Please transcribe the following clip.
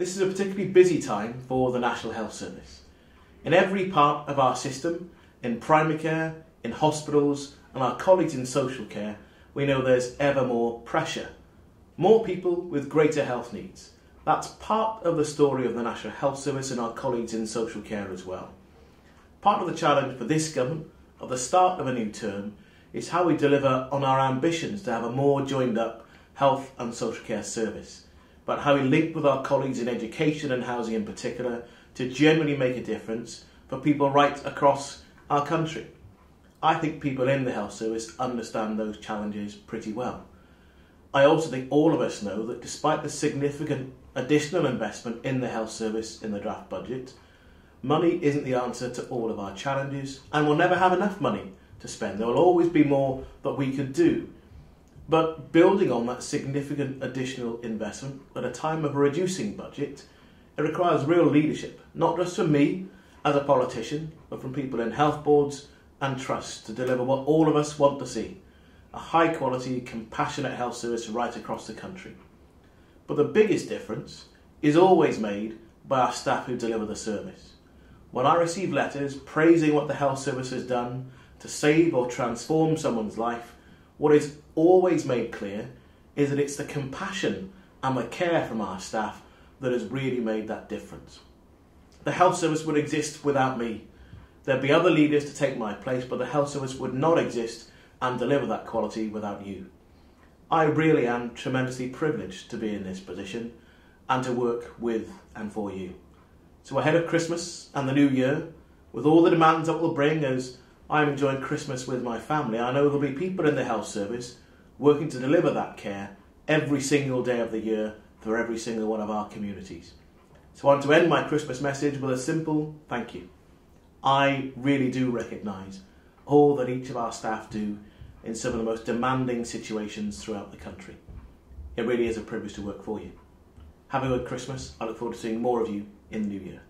This is a particularly busy time for the National Health Service. In every part of our system, in primary care, in hospitals, and our colleagues in social care, we know there's ever more pressure. More people with greater health needs. That's part of the story of the National Health Service and our colleagues in social care as well. Part of the challenge for this government at the start of a new term is how we deliver on our ambitions to have a more joined up health and social care service, but how we link with our colleagues in education and housing in particular to genuinely make a difference for people right across our country. I think people in the health service understand those challenges pretty well. I also think all of us know that despite the significant additional investment in the health service in the draft budget, money isn't the answer to all of our challenges and we'll never have enough money to spend. There will always be more that we could do. But building on that significant additional investment at a time of a reducing budget, it requires real leadership, not just from me as a politician, but from people in health boards and trusts to deliver what all of us want to see a high quality, compassionate health service right across the country. But the biggest difference is always made by our staff who deliver the service. When I receive letters praising what the health service has done to save or transform someone's life, what is always made clear is that it's the compassion and the care from our staff that has really made that difference. The health service would exist without me. There'd be other leaders to take my place, but the health service would not exist and deliver that quality without you. I really am tremendously privileged to be in this position and to work with and for you. So ahead of Christmas and the new year, with all the demands that will bring as I'm enjoying Christmas with my family, I know there'll be people in the health service working to deliver that care every single day of the year for every single one of our communities. So I want to end my Christmas message with a simple thank you. I really do recognise all that each of our staff do in some of the most demanding situations throughout the country. It really is a privilege to work for you. Have a good Christmas. I look forward to seeing more of you in the new year.